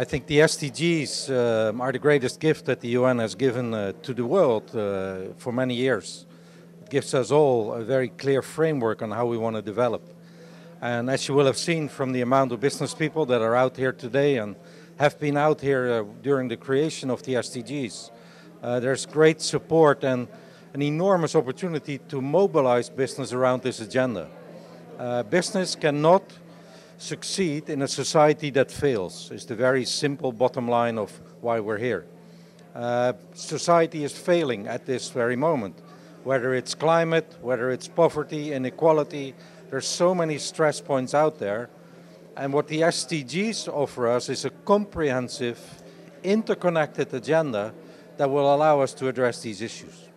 I think the SDGs uh, are the greatest gift that the UN has given uh, to the world uh, for many years. It gives us all a very clear framework on how we want to develop. And as you will have seen from the amount of business people that are out here today and have been out here uh, during the creation of the SDGs, uh, there's great support and an enormous opportunity to mobilize business around this agenda. Uh, business cannot succeed in a society that fails is the very simple bottom line of why we're here. Uh, society is failing at this very moment, whether it's climate, whether it's poverty, inequality, there's so many stress points out there. And what the SDGs offer us is a comprehensive, interconnected agenda that will allow us to address these issues.